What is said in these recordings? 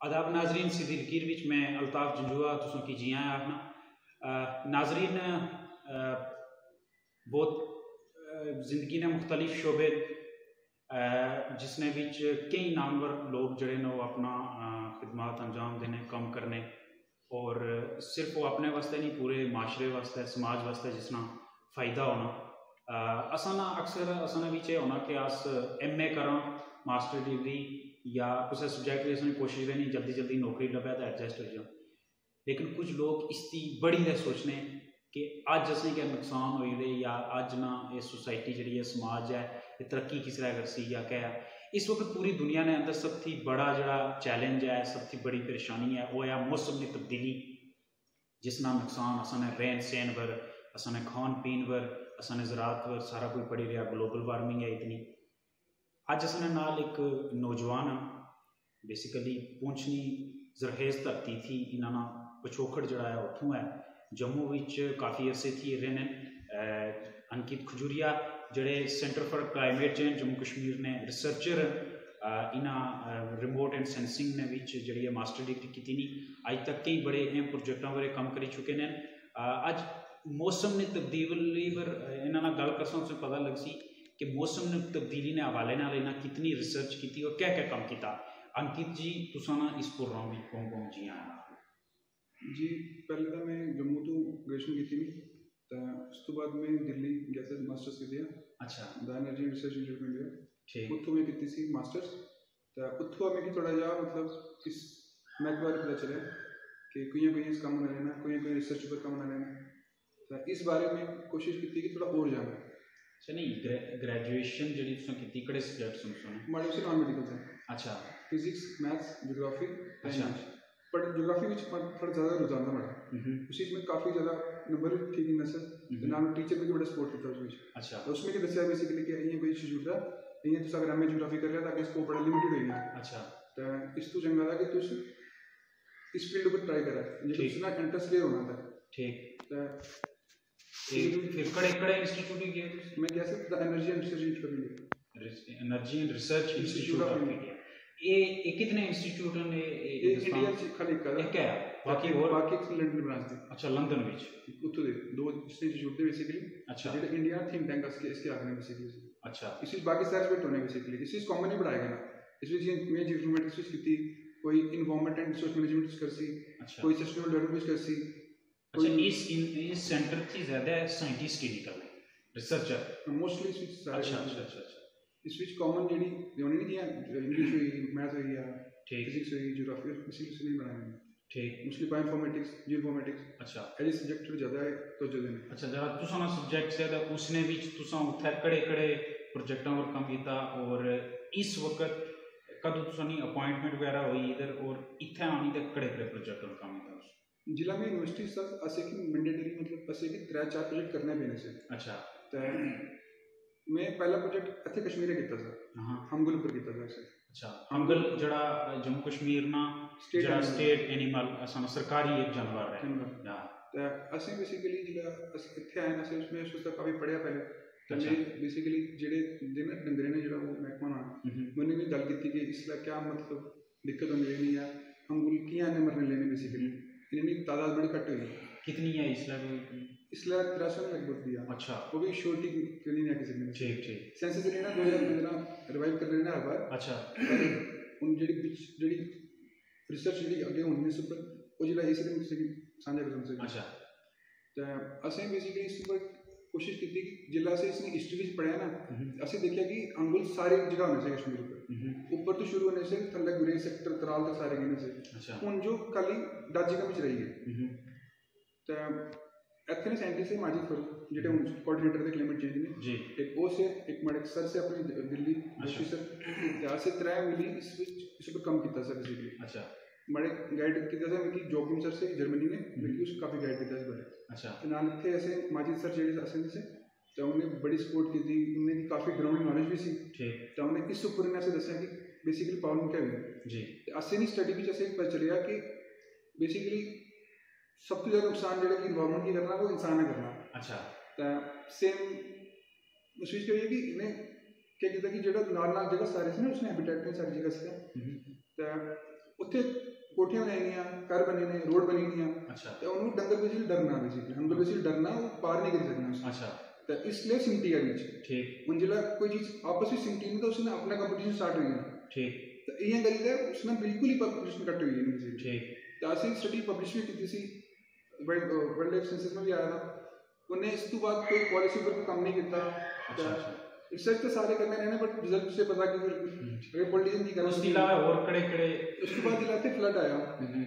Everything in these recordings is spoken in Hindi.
आदाब नाजरीन सीधी लकीर विच मैं अल्ताफ जंजुआ तुसों की जी आया आखना नाजरीन बहुत ज़िंदगी ने मुख्तलिफ़ शोबे जिसने विच कई नामवर लोग जड़े ने वो अपना खिदमत अंजाम देने कम करने और सिर्फ़ वो अपने वास्ते नहीं पूरे माशरे वास्ते समाज वास्ते जिसना फ़ायदा होना असा अक्सर असा बिच होना कि अस एम ए करा मास्टर डिग्री या कुछ सब्जैक्ट असं कोशिश करनी जल्दी जल्दी नौकरी लभे तो एडजस्ट हो जाओ। लेकिन कुछ लोग इसकी बड़ी गै सोचने कि अज असें क्या नुकसान हो दे या अज ना ये सोसाइटी जी समाज है, ये तरक्की किस तरह करसी या क्या है। इस वक्त पूरी दुनिया ने अंदर सब थी बड़ा जड़ा चैलेंज है सब थी बड़ी परेशानी है, वो है मौसम की तब्दीली। जिसना नुकसान असन रहन सहन पर असन खान पीन पर असन ज़रात पर सारा कोई पड़ी रहा ग्लोबल वार्मिंग है इतनी। अज अस नाल एक नौजवान बेसिकली पुंछनी जरहेज धरती थी इन्होंने पछोखड़ जड़ा है उतों है जम्मू काफ़ी अरसे थी रहे हैं अंकित खजूरिया जड़े centre for climate change Jammu Kashmir ने रिसर्चर इन्होंने रिमोट एंड सेंसिंग ने जी मास्टर डिग्री की नहीं अज तक कई बड़े अहम प्रोजेक्टों पर कम कर चुके हैं अज मौसम ने तब्दीली पर इन्होंने गल कर पता लग सी कि मौसम ने तब्दीली ने हवाले ना लेना कितनी रिसर्च की और क्या क्या काम किया अंकित जी तुसा ना इस प्रोग्राम में कौन कौन जी आया जी पहले तो मैं जम्मू तो ग्रेजुएशन की थी तो उस तो बाद मैं दिल्ली गया मास्टर्स की अच्छा। द एनर्जी रिसर्च इंस्टीट्यूट में गया। ठीक। उत्थों मैं की सी मास्टर्स तो उत्थों मैं थोड़ा जा मतलब इस मैथ बारे पता चले कि कोई कोई इस काम ना लेना कोई कोई रिसर्च पर काम ना लेना। तो इस बारे में कोशिश की थी कि थोड़ा और जाना। अच्छा सुन सुने हमारे उसे नॉन मेडिकल थे अच्छा फिजिक्स मैथ्स ज्योग्राफी अच्छा बट ज्योग्राफी में थोड़ा ज़्यादा रुझान था हमारा उसी में काफ़ी ज़्यादा नंबर ठीक ही नसर नाम टीचर भी बड़ा सपोर्ट किया उसमें अच्छा तो उसमें क्या बेसिकली कि ये कोई इंस्टीट्यूट था इयाँ तुस अगर एमए ज्योग्राफी कर रहे ताकि बड़ा लिमिटेड होई गया अच्छा तो इस तो चंगा था कि तुस इस फ़ील्ड पर ट्राई करा जे तुस ना इंटरेस्ट ले होना था ठीक मैं कह सकता energy and research institute energy and research institute of India ये ये कितने इंस्टीट्यूट ने इंडिया च खाली एक एक बाकी और? बाकी लंदन ब्रांच दी अच्छा लंदन विच उत्थों दे दो इंस्टीट्यूट दे बेसिकली अच्छा। जेडे इंडिया थिंक टैंक इसके इसके आगे बेसिकली अच्छा। इस बाकी सारे स्पेक्ट होने बेसिकली इस कॉमन ही बढ़ाएगा ना। इस विच मैं जियोमेट्रिक्स विच कीती कोई इन्वायरमेंट एंड रिसोर्स मैनेजमेंट करसी अच्छा। कोई सस्टेनेबल डेवलपमेंट करसी अच्छा इस इन इस सेंटर की ज़्यादा साइंटिस्ट की निकल रहे रिसर्चर मोस्टली इस विच अच्छा अच्छा अच्छा इस विच कॉमन जेडी होनी नहीं दिया? इंग्लिश हुई मैथ हुई या ठीक। फिजिक्स हुई ज्योग्राफी किसी किसी नहीं बनाया। ठीक। मोस्टली बायोइन्फॉर्मेटिक्स जियोइन्फॉर्मेटिक्स अच्छा। एडी सब्जेक्ट ज़्यादा है तो जो देने। अच्छा जरा तुसा सब्जेक्ट से तो उसने विच तुसा उत्थे कड़े कड़े प्रोजेक्टों पर काम किया और इस वक्त कदों तुसा अपॉइंटमेंट वगैरह हुई इधर और इत्थे आनी ते कड़े कड़े प्रोजेक्ट पर काम किया जिला में यूनिवर्सिटी सर असे की मैंडेटरी मतलब असे की त्रै चार प्रोजेक्ट करने पेने से अच्छा। ते मैं पहला प्रोजेक्ट इत्थे कश्मीर कीता था। हाँ। हमगुल पर कीता असे अच्छा हमगुल जड़ा जम्मू कश्मीर ना जड़ा स्टेट एनिमल असन सरकारी एक जानवर है। हाँ ते असे बेसिकली जिला इत्थे आए ना से उसमें उस तक काफ़ी पढ़िया पहले। अच्छा। बेसिकली जेडे दिन डंगरे ने जड़ा वो महकमा ना मैंने भी गल की कि इसला क्या मतलब दिक्कत होने लेनी है हमगुल किया ने मरने लेने बेसिकली इनकी तादाद बड़ी कट हुई? कितनी है? इसलिए इसलिए तिरासठ में लगभग दिया। अच्छा। वो भी छोटी क्यों नहीं किसी ने ठीक ठीक। सेंसस लेना दो हज़ार पंद्रह रिवाइव कर लेना हर बार अच्छा। उन जेडी जेडी रिसर्च जेडी अगे होनी से पर वो जिला इस दिन साझा कर सकते अच्छा। तो असें बेसिकली इस पर कोशिश की थी कि जिला से इसने हिस्ट्री में पढ़ा ना असें देखा कि अंगुल सारी जगह होने से कश्मीर पर ऊपर तो शुरू होने से थल्ले गुरे सेक्टर तराल तक सारे गिने से अच्छा हूँ जो खाली दस जगह में रही है तो ਇੱਥੇ ਨੇ ਸਾਇੰਟਿਸਟ ਹੈ ਮਾਜਿਦ ਫਰੂਕ ਜਿਹੜੇ ਹੁਣ ਕੋਆਰਡੀਨੇਟਰ ਦੇ ਕਲਾਈਮੇਟ ਚੇਂਜ ਨੇ जी एक वो से एक मड़क सर से अपनी दिल्ली जोशी सर यहाँ से त्रै मिली इस विच इस पर कम किया सर बड़े गाइड किया था मिकी जोकिम सर से जर्मनी में हम्म। मिकी उस काफ़ी गाइड किया बड़े। अच्छा। तो नानक थे ऐसे माजिद सर जेडी असें से तो उन्हें बड़ी सपोर्ट की थी उन्हें काफ़ी ग्राउंड नॉलेज भी सी ठीक। तो उन्हें इस उपर ऐसे दसा कि बेसिकली प्रॉब्लम क्या हुई। जी। असें स्टडी में असें पता चलिया कि बेसिकली सब तो ज़्यादा नुकसान जो कि इन्वायरमेंट की करना वो इंसान ने करना। अच्छा। तो सेम उस चीज़ करिए कि इन्हें क्या किया कि जेह्ड़ा नॉर्मल जगह सारे से ना उसने हैबिटेट में सारी जगह से हम्म। तो उत्थे ਕੋਠੀਆਂ ਬਣਾਈਆਂ ਘਰ ਬਣੇ ਨੇ ਰੋਡ ਬਣੀ ਦੀਆਂ ਅੱਛਾ ਤੇ ਉਹਨੂੰ ਡੰਗਰ ਵਿੱਚ ਡਰਨਾ ਬੇਸਿਕਲੀ ਹਮ ਲੋਗ ਬੇਸਿਕਲੀ ਡਰਨਾ ਉਹ ਪਾਰ नहीं कर सकना अच्छा तो इसलिए सिमटी है बीच ठीक उन जिला कोई चीज आपस में सिमटी नहीं तो उसने अपना कंपटीशन स्टार्ट हुई है ठीक तो ये करी है उसने बिल्कुल ही कंपटीशन कट हुई है नहीं ठीक तो ਅਸੀਂ ਸਟੱਡੀ ਪਬਲਿਸ਼ ਵੀ ਕੀਤੀ ਸੀ ਵਰਲਡ ਵਰਲਡ ਲਾਈਫ ਸੈਂਸਸ में भी आया था ਉਹਨੇ ਇਸ ਤੋਂ ਬਾਅਦ ਕੋਈ ਪਾਲਿਸੀ ਪਰ ਕੋਈ ਕੰਮ ਨਹੀਂ ਕੀਤਾ अच्छा रिसर्च तो सारे कर मैंने बट रिज़ल्ट से पता कि अगर पॉलिटिशियन की करो उसके अलावा और कड़े कड़े उसके बाद इलाके फ्लड आया। हम्म।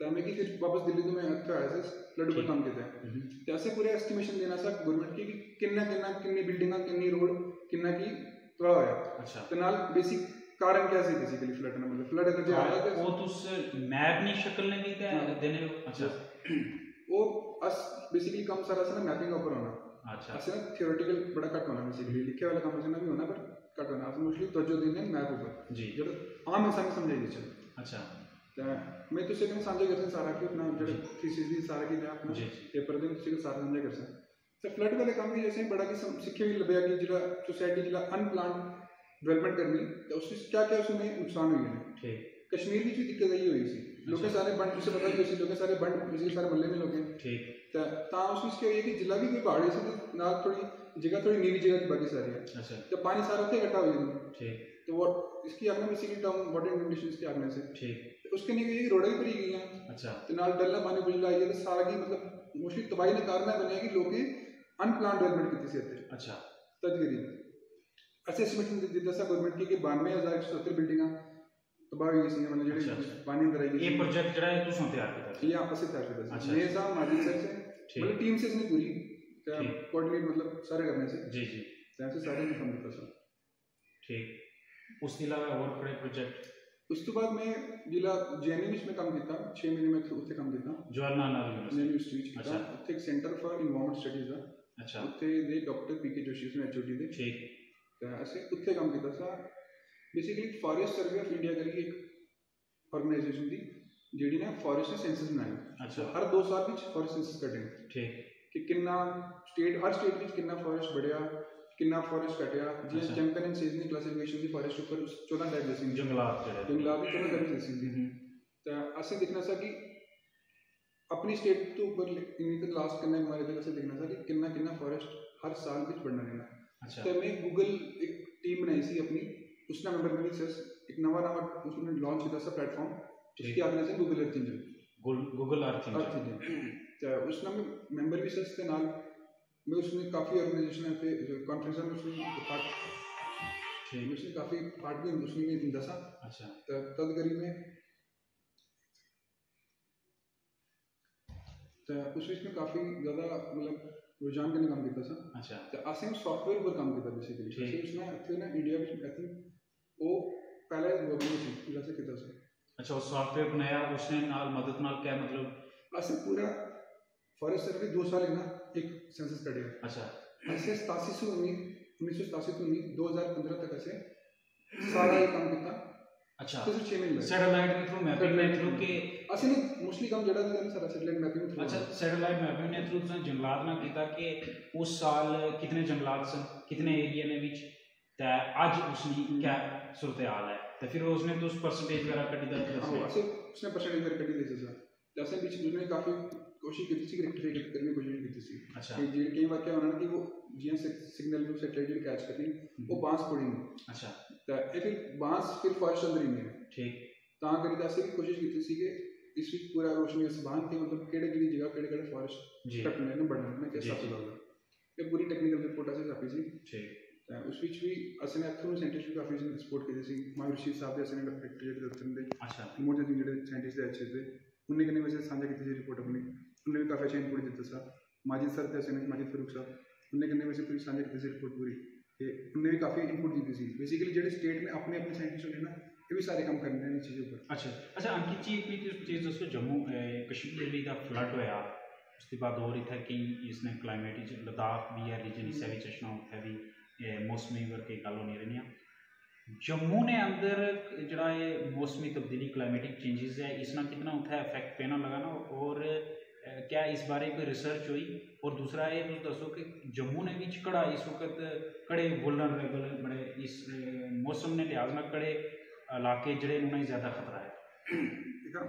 तो टाइम की फिर वापस दिल्ली तो में रखा है सर फ्लड पर काम करते हैं हम्म। तो ऐसे पूरे एस्टिमेशन देना सर गवर्नमेंट की कि किन्ना किन्ना बिल्डिंग बिल्डिंगा रोड किन्ना की थोड़ा आया अच्छा। तो नाल बेसिक कारण क्या सी बेसिकली फ्लड ना मतलब फ्लड अगर तो जो हाँ, आया था वो तो उससे मैप नहीं शक्ल नहीं भी हाँ। देने अच्छा। वो अस बेसिकली कम सारा सा मैपिंग ऊपर होना। अच्छा। ऐसे थियोरेटिकल बड़ा कट होना बेसिकली लिखे वाला कंपोजिशन भी होना पर कट होना। आप मोस्टली तवज्जो तो देने हैं मैप ऊपर जी। जो तो आम इंसान को समझाइए चलो। अच्छा। मैं तो सेकंड साझा करते सारा के अपना जो थीसिस भी सारा की ना अपना पेपर दे उसके सारा साझा करते तो फ्लड वाले काम की जैसे बड़ा की सीखे भी लबया की जिला सोसाइटी जिला अनप्लान डेवलपमेंट करनी तो उससे क्या क्या उसमें नुकसान हुए हैं? कश्मीर की भी दिक्कत आई हुई थी अच्छा। लोग सारे बंड उसे पता ही सारे बंड सारे मोहल्ले में लोग ठीक। ਤਾਂ ਤਾਂ ਉਸ ਵਿੱਚ ਕੀ ਹੋਈ ਕਿ ਜ਼ਿਲ੍ਹਾ ਵੀ ਕੋਈ ਪਹਾੜੀ ਸੀ ਤੇ ਨਾਲ ਥੋੜੀ ਜਗ੍ਹਾ ਥੋੜੀ ਨੀਵੀਂ ਜਗ੍ਹਾ ਦੀ ਬਾਕੀ ਸਾਰੀ ਹੈ अच्छा तो पानी सारा थे इकट्ठा हो जाता ठीक तो वो इसकी आगने बेसिकली टर्म वाटर कंडीशंस के आगने से ठीक तो उसके लिए ये रोड़ा भी भरी गई हैं अच्छा तो नाल डलना पानी बुझला आई है तो सारा की मतलब मोस्टली तबाही का कारण बने कि लोग अनप्लान डेवलपमेंट की थी अच्छा तद करी ऐसे एस्टिमेशन दिता सा गवर्नमेंट की कि बानवे हज़ार एक सौ सत्तर बिल्डिंगा तबाह हुई सी मतलब अच्छा, जेह्ड़ी अच्छा। पानी अंदर आई ये गई प्रोजेक्ट जड़ा है तुसों तैयार किया था ये आपस में तैयार किया अच्छा, मतलब टीम से इसने पूरी कोऑर्डिनेट मतलब सारे करने से। जी जी। टाइम सारे में कंप्लीट कर सकता ठीक। उसके अलावा और कोई प्रोजेक्ट उसके बाद मैं जिला जेएनएम में काम किया 6 महीने में उत्थे काम किया। जवाहरलाल नेहरू यूनिवर्सिटी में अच्छा। उत्थे एक सेंटर फॉर एनवायरमेंट स्टडीज़ था। अच्छा। उत्थे दे डॉक्टर पीके जोशी से उसने एचओडी थे ठीक। तो ऐसे उत्थे काम किया था। Basically forest survey of India करके एक ऑर्गेनाइजेशन थी। ਕਰਕੇ ਇੱਕ ਆਰਗੇਨਾਈਜੇਸ਼ਨ ਦੀ ਜਿਹੜੀ ਨਾ ਫੋਰੈਸਟ ਸੈਂਸਸ ਬਣਾਈ ਅੱਛਾ ਹਰ 2 ਸਾਲ ਵਿੱਚ ਫੋਰੈਸਟ ਸੈਂਸਸ ਕੱਢੇ ਨੇ ਠੀਕ ਕਿ ਕਿੰਨਾ ਸਟੇਟ ਹਰ ਸਟੇਟ ਵਿੱਚ ਕਿੰਨਾ ਫੋਰੈਸਟ ਬੜਿਆ ਕਿੰਨਾ ਫੋਰੈਸਟ ਘਟਿਆ ਅੱਛਾ। ਜਿਵੇਂ ਚੈਂਪੀਅਨ ਐਂਡ ਸੀਜ਼ਨਲ ਕਲਾਸੀਫਿਕੇਸ਼ਨ ਦੀ ਫੋਰੈਸਟ ਉੱਪਰ 14 ਟਾਈਪ ਦੇ ਸੀ ਜੰਗਲਾਤ ਜਿਹੜੇ ਜੰਗਲਾਤ ਦੀ 14 ਟਾਈਪ ਦੇ ਸੀ ਹਮ, ਤਾਂ ਅਸੀਂ ਦੇਖਣਾ ਸਾ ਕਿ ਆਪਣੀ ਸਟੇਟ ਤੋਂ ਉੱਪਰ ਇਨੀ ਤੇ ਲਾਸਟ ਕਿੰਨਾ ਹਮਾਰੇ ਤੱਕ ਅਸੀਂ ਦੇਖਣਾ ਸਾ ਕਿ ਕਿੰਨਾ ਕਿੰਨਾ ਫੋਰੈਸਟ ਹਰ ਸਾਲ ਵਿੱਚ बढ़ना ਰਹਿਣਾ ਅੱਛਾ ਤੇ ਮੈਂ ਗੂਗਲ ਇੱਕ ਟੀਮ ਬਣਾਈ ਸੀ ਆਪਣੀ ਉਸ ਨਾਲ ਮੈਂਬਰ ਬਣੀ ਸਰ ਇੱਕ ਨਵਾਂ ਨਵਾਂ ਉਸਨੇ ਲਾਂਚ ਕੀਤਾ ਸੀ जिसकी आपने से Google Earth Engine Google Earth Engine Earth Engine तो उसना में मेंबर भी सच थे नाल मैं उसने काफ़ी ऑर्गेनाइजेशन पे कॉन्फ्रेंस में उसने पार्ट ठीक। उसने काफ़ी पार्ट भी उसने में दसा अच्छा। तो तद करी में तो उस बीच में काफ़ी ज़्यादा मतलब रुझान करने काम किया था। अच्छा। तो असें सॉफ्टवेयर पर काम किया बेसिकली उसने ना इंडिया में आई थिंक वो पहले वर्किंग थी जैसे किया ਅੱਛਾ ਉਹ ਸੌਫਟਵੇਅਰ ਬਣਾਇਆ ਉਸਨੇ ਨਾਲ ਮਦਦ ਨਾਲ ਕਿਆ ਮਤਲਬ ਅਸੀਂ पूरा फॉरेस्ट सर्वे दो साल ना एक सेंसस कढ़िया ਅੱਛਾ ऐसे सतासी से उन्नीस उन्नीस सौ सतासी से उन्नीस दो हजार पंद्रह तक ऐसे सारा ये काम किया ਅੱਛਾ सिर्फ छः महीने लगे ਸੈਟੇਲਾਈਟ ਦੇ ਥਰੂ ਮੈਪਿੰਗ ਦੇ ਥਰੂ ਕਿ ਅਸੀਂ ਨੇ ਮੋਸਟਲੀ ਕੰਮ ਜਿਹੜਾ ਸੀ ਸਾਰਾ ਸੈਟਲਾਈਟ ਮੈਪਿੰਗ ਥਰੂ अच्छा सैटेलाइट मैपिंग ने थ्रू तुसें जंगलात ना कीता कि उस साल कितने जंगलात सन कितने एरिया ने विच ते अज उसकी क्या सूरत हाल है ते फिर उसने तुस परसेंटेज वगैरह कड्डी दा ਹਾਂ दस्सने ਅਸੀਂ ਉਸਨੇ ਪਰਸੈਂਟੇਜ ਵਰ ਕੱਢੀ ਦੇ ਸੀ ਸਰ ਤੇ ਅਸੀਂ ਵਿੱਚ ਉਸਨੇ ਕਾਫੀ ਕੋਸ਼ਿਸ਼ ਕੀਤੀ ਸੀ ਰੈਕਟੀਫਾਈ ਕਰਨ ਦੀ ਕੋਸ਼ਿਸ਼ ਕੀਤੀ ਸੀ अच्छा ਕਿ ਜਿਹੜੇ ਕਈ ਵਾਰ ਕਿਆ ਹੋਣਾ ਨਾ ਕਿ ਉਹ ਜਿਵੇਂ ਸਿਗਨਲ ਨੂੰ ਸੈਟਲਾਈਟ ਜਿਹੜੀ ਕੈਚ ਕਰਨੀ ਉਹ ਬਾਂਸ ਪੜੀ ਨਹੀਂ अच्छा ਤਾਂ ਇਹ ਫਿਰ ਬਾਂਸ ਫਿਰ ਫਾਰੈਸਟ ਅੰਦਰ ਹੀ ਨਹੀਂ ਹੈ ठीक ਤਾਂ ਕਰੀ ਤਾਂ ਅਸੀਂ ਵੀ ਕੋਸ਼ਿਸ਼ ਕੀਤੀ ਸੀ ਕਿ ਇਸ ਵਿੱਚ ਪੂਰਾ ਰੋਸ਼ਨੀ ਇਸ ਬਾਂਧ ਕੇ ਮਤਲਬ ਕਿਹੜੇ ਕਿਹੜੀ ਜਗ੍ਹਾ ਕਿਹੜੇ ਕਿਹੜੇ ਫਾਰੈਸਟ जी ਕੱਟਣੇ ਨੇ ਬਣਨੇ ਨੇ ਕਿਸ ਜੀ, ਹਿਸਾਬ ਜੀ। ਨਾਲ ਇਹ ਪੂਰੀ ਟੈਕਨੀਕਲ ਰਿਪੋਰਟ ਅਸੀਂ ਛਾਪੀ ਸੀ ठीक ਤਾਂ ਉਸ ਵਿੱਚ ਵੀ ਅਸੀਂ ਨੇ ਇੱਥੋਂ ਸਾਇੰਟਿਸਟ ਵੀ ਕਾਫੀ ਸਪੋਰਟ ਕੀਤੀ ਸੀ ਮਾਹਰ ਰਸ਼ੀਦ ਸਾਹਿਬ ਦੇ ਅਸੀਂ ਨੇ ਡਾਇਰੈਕਟਰ ਜਿਹੜੇ ਦਫ਼ਤਰ ਦੇ अच्छा ਮੋਟੇ ਜਿਹੇ ਜਿਹੜੇ ਸਾਇੰਟਿਸਟ ਦੇ ਅੱਛੇ ਤੇ ਉਹਨੇ ਕਿੰਨੇ ਵਜੇ ਸਾਂਝਾ ਕੀਤੀ ਸੀ ਰਿਪੋਰਟ ਆਪਣੀ ਉਹਨੇ ਵੀ ਕਾਫੀ ਅੱਛਾ ਇਨਪੁਟ ਦਿੱਤਾ ਸਾ ਮਾਜਿਦ ਸਰ ਤੇ ਅਸੀਂ ਨੇ ਮਾਜਿਦ ਫਰੂਕ ਸਾਹਿਬ ਉਹਨੇ ਕਿੰਨੇ ਵਜੇ ਪੂਰੀ ਸਾਂਝਾ ਕੀਤੀ ਸੀ ਰਿਪੋਰਟ ਪੂਰੀ ਤੇ ਉਹਨੇ ਵੀ ਕਾਫੀ ਇਨਪੁਟ ਦਿੱਤੀ ਸੀ ਬੇਸਿਕਲੀ ਜਿਹੜੇ ਸਟੇਟ ਨੇ ਆਪਣੇ ਆਪਣੇ ਸਾਇੰਟਿਸਟ ਹੁੰਦੇ ਨਾ ਇਹ ਵੀ ਸਾਰੇ ਕੰਮ ਕਰਨੇ ਨੇ ਇਸ ਚੀਜ਼ ਉੱਪਰ अच्छा अच्छा अंकित जी एक भी चीज़ दसो जम्मू अह, कश्मीर भी दा फ्लड होया उसके बाद और इत्थै केई इसने क्लाइमेट च लद्दाख भी है रीजन इस्सै बिच अछना उत्थै भी एह, मौसमी वर्के गल होनी रही जम्मू ने अंदर जरा मौसमी तब्दीली क्लाइमेटिक चेंजेस है इसना कितना उत्थे इफ़ेक्ट पैना लगाना और क्या इस बारे कोई रिसर्च हुई और दूसरा ये तुम दसो कि जम्मू ने बिच कड़ा इस वक्त कड़े वुलनरेबल बड़े इस मौसम ने लिहाज ना कड़े इलाके जड़े उन्हें ज़्यादा खतरा है देखा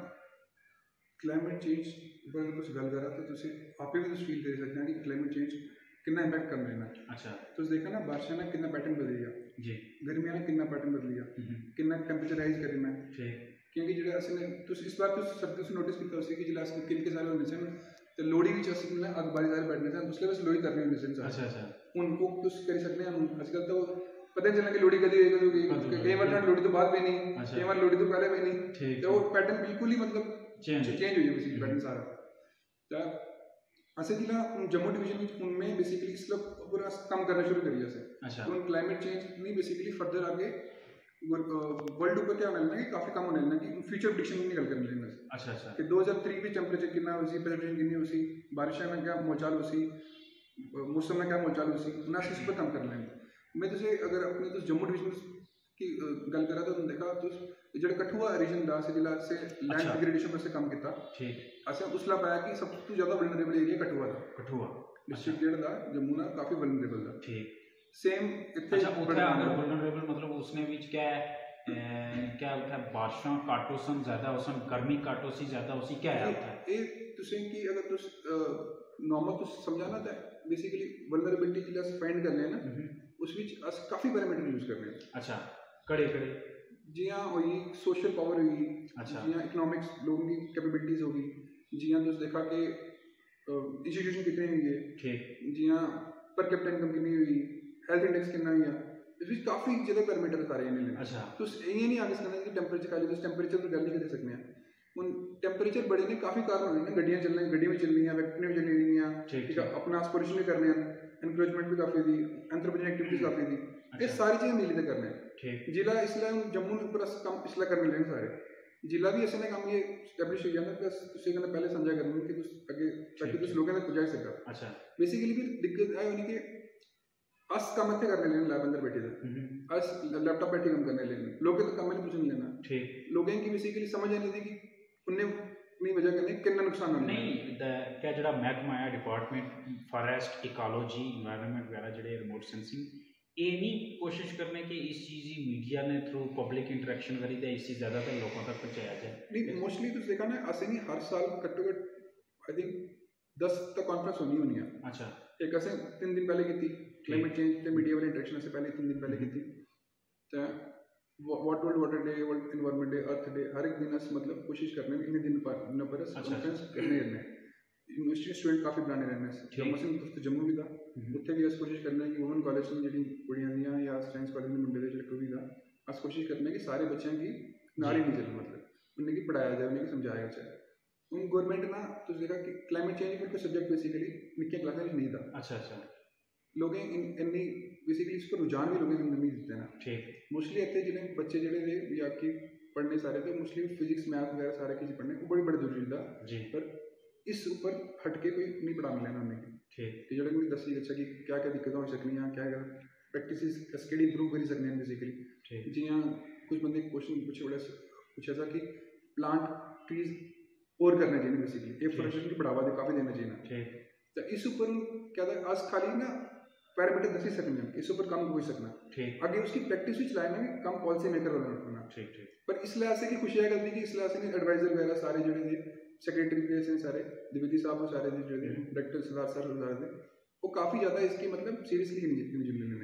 क्लाइमेट चेंज पर कुछ गल करा तो आप फील कर सकते हैं कि क्लाइमेट चेंज कितना इम्पैक्ट कम मैच अच्छा। तो देखा ना बारिश ने कितना पैटर्न बदल गया जी। गर्मी ने कितना पैटर्न बदल गया हम्म। कितना टेम्परेचर राइज करे मैं क्योंकि जो असने तुस तो इस बार तो तुस सब कुछ नोटिस किया उसी कि जेला अस किल के साल होने से ते लोड़ी विच अस ना अग बारी सारे बैठने से उसले बस लोई करने होने से अच्छा अच्छा। उनको तो तुस करी सकते हैं आजकल तो पता ही चलना कि लोहड़ी कभी कदी होगी। कई बार लोहड़ी तो बाद भी नहीं। अच्छा। कई बार लोहड़ी तो पहले भी नहीं। तो वो पैटर्न बिल्कुल ही मतलब चेंज हो गया पैटर्न हम्म। सारा। तो असं तिला जम्मू डिवीज़न में बेसिकली इसलिए पूरा काम करना शुरू करिए से अच्छा। तो क्लाइमेट चेंज ने बेसिकली फर्दर आगे वर्ल्ड ऊपर क्या मिलना कि काफ़ी कम होने लगना कि फ्यूचर प्रडिक्शन भी निकल कर मिलना अच्छा अच्छा। कि 2003 भी टेंपरेचर कितना उसी प्रेसिडेंट कितनी उसी बारिश में क्या मोचाल उसी मौसम में क्या मोचाल उसी ना इस पर कम कर लेंगे। मैं तो तुझे अगर अपनी तो जम्मू डिवीज़न की गल करा तो देखा तो ਜਿਹੜਾ ਕਠੂਆ ਰੀਜਨ ਦਾ ਸੀ ਜਿਹੜਾ ਸੇ ਲੈਂਡ ਡਿਗਰੇਡੇਸ਼ਨ ਪਰ ਸੇ ਕੰਮ ਕੀਤਾ ਠੀਕ ਅਸੀਂ ਉਸਲਾ ਪਾਇਆ ਕਿ ਸਭ ਤੋਂ ਜ਼ਿਆਦਾ ਵਲਨਰੇਬਲ ਏਰੀਆ ਕਠੂਆ ਦਾ ਕਠੂਆ ਡਿਸਟ੍ਰਿਕਟ ਜਿਹੜਾ ਦਾ ਜੰਮੂ ਨਾਲ ਕਾਫੀ ਵਲਨਰੇਬਲ ਦਾ ਠੀਕ सेम इतने अच्छा उत्थे अगर वल्नरेबल मतलब उसने बीच क्या है क्या होता है बारिशां घट होसन ज्यादा होसन गर्मी घट होसी ज्यादा होसी क्या है होता है ਇਹ ਤੁਸੀਂ ਕਿ ਅਗਰ ਤੁਸੀਂ ਨਾਰਮਲ ਤੁਸੀਂ ਸਮਝਾਣਾ ਤਾਂ ਬੇਸਿਕਲੀ ਵਲਨਰੇਬਿਲਟੀ ਜਿਹੜਾ ਅਸੀਂ ਫਾਈਂਡ ਕਰਨੇ ਨਾ ਉਸ ਵਿੱਚ ਅਸੀਂ ਕਾਫੀ ਪੈਰਾਮੀਟਰ ਯੂਜ਼ ਕਰਨੇ ਆ ਅੱਛਾ ਕਿਹੜੇ ਕਿਹੜੇ ਜਿਹਾਂ ਹੋਈ ਸੋਸ਼ਲ ਪਾਵਰ ਹੋਈ ਅੱਛਾ ਜਿਹਾਂ ਇਕਨੋਮਿਕਸ ਲੋਗों की कैपेबिलिटीज होगी जिहाँ तुम देखा कि इंस्टीट्यूशन कितने हुई है ठीक जिहाँ पर कैपिटल इनकम कितनी हुई हेल्थ इंडेक्स कितना हुआ इस ਵਿੱਚ ਕਾਫੀ ਜ਼ਿਆਦਾ ਪੈਰਾਮੀਟਰ ਸਾਰੇ ਨੇ ਨੇ ਅੱਛਾ ਤੁਸੀਂ ਇਹ ਨਹੀਂ ਆਗੇ ਸਕਣਾ ਕਿ ਟੈਂਪਰੇਚਰ ਖਾਲੀ ਤੁਸੀਂ ਟੈਂਪਰੇਚਰ ਦੀ ਗੱਲ ਨਹੀਂ ਕਰ ਸਕਦੇ ਹੁਣ ਟੈਂਪਰੇਚਰ ਬੜੇ ਨੇ ਕਾਫੀ ਕਾਰਨ ਹੋਣੇ ਨੇ ਗੱਡੀਆਂ ਚੱਲਣੀਆਂ ਗੱਡੀ ਵੀ ਚੱਲਣੀਆਂ ਫੈਕਟਰੀਆਂ ਵੀ ਚੱਲਣੀਆਂ ਠੀਕ ਹੈ ਆਪਣਾ ਐਸਪੋਰੇਸ਼ਨ ਵੀ ਕਰਨੇ ਹਨ एनकरेजमेंट भी काफ़ी थी एंथ्रोपोजेनिक एक्टिविटीज काफ़ी थी ये सारी चीज़ें मिली थे करने ठीक। जिला इसलिए हम जम्मू ने ऊपर कम इसलिए करने लगे सारे। जिला भी ऐसे ने काम ये स्टैब्लिश हो गया ना प्लस उससे कहना पहले समझा करने कि कुछ आगे ताकि कुछ लोगों तक पहुँचा सका अच्छा। बेसिकली भी दिक्कत आई होनी कि अस काम इतने करने लेने लैब अंदर बैठे थे। अस लैपटॉप बैठे काम करने लेने लोगों तो काम नहीं कुछ नहीं लेना। ठीक। लोगों की बेसिकली समझ नहीं थी कि उन्हें अपनी वजह कन्नै किन्ना नुकसान होना नहीं क्या जेह्ड़ा मैह्कमा है डिपार्टमेंट फारेस्ट इकोलॉजी इन्वायरमेंट वगैरह जेह्ड़े रिमोट सेंसिंग एह् नहीं कोशिश करने कि इस चीज़ गी मीडिया ने थ्रू पब्लिक इंटरेक्शन करी ते इसी ज़्यादातर लोगों तक पहुँचाया जाए। नहीं मोस्टली तुस देखा ना असें नहीं हर साल घट्टो घट्ट आई थिंक दस तक कॉन्फ्रेंस होनी होनी है। अच्छा। एक असें तीन दिन पहले की थी क्लाइमेट चेंज ते मीडिया वाली इंटरेक्शन असें पहले तीन दिन पहले की ते world world water day world environment day earth day हर एक दिन अस मतलब कोशिश करने इन्ने दिन पर पर कॉन्फ्रेंस करने रहने। यूनिवर्सिटी स्टूडेंट काफ़ी बनाने रहने जम्मू से तो जम्मू भी था। उत्थे भी अस कोशिश करने कि वुमन कॉलेज च जेह्ड़ी कुड़ियाँ दियाँ या साइंस कॉलेज दे मुंडे दे जेह्ड़े कोई दा अस कोशिश करने कि सारे बच्चें गी नारी नहीं चले मतलब उन्हें गी पढ़ाया जाए उन्हें गी समझाया जाए। हून गौरमेंट ना तुस देखा कि क्लाइमेट चेंज पर कोई सब्जेक्ट बेसिकली निक्के क्लासें च नहीं था। अच्छा अच्छा। लोगें इन्नी बेसिकली इस पर रुझान भी लोगों ने नहीं दिते ना। ठीक। मोस्टली इतने जिन्हें बच्चे जेह्ड़े थे या कि पढ़ने सारे थे मोस्टली फिजिक्स मैथ वगैरह सारे किसी पढ़ने वो बड़ी बड़ी ज़रूरी था जी। पर इस ऊपर हट के कोई नहीं पढ़ाने लेना उन्हें कि जेह्ड़े मिगी दस्सी अच्छा कि क्या क्या दिक्कतां हो सकनियाँ क्या क्या प्रैक्टिस केह्ड़ी इंप्रूव करी सकने हैं बेसिकली ठीक। जियाँ कुछ बंदे क्वेश्चन पूछे बड़े पूछा था कि प्लांट ट्रीज और करने चाहिए बेसिकली एफोरेस्टेशन की बढ़ावा दे काफ़ी देना चाहिए ठीक। तो इस ऊपर क्या था आज खाली ना पैरामीटर दस ही सकना इस ऊपर काम हो सकना। ठीक। आगे उसकी प्रैक्टिस भी चलाए ना कम पॉलिसी मेकर रखना ठीक ठीक। पर इस लिहाज से कि खुशी है गलती कि इस लिहाज से एडवाइजर वगैरह सारे जुड़े थे सेक्रेटरी के से सारे द्विवेदी साहब वो सारे थे जुड़े डायरेक्टर सरदार सर सरदार थे वो काफ़ी ज़्यादा इसकी मतलब सीरियसली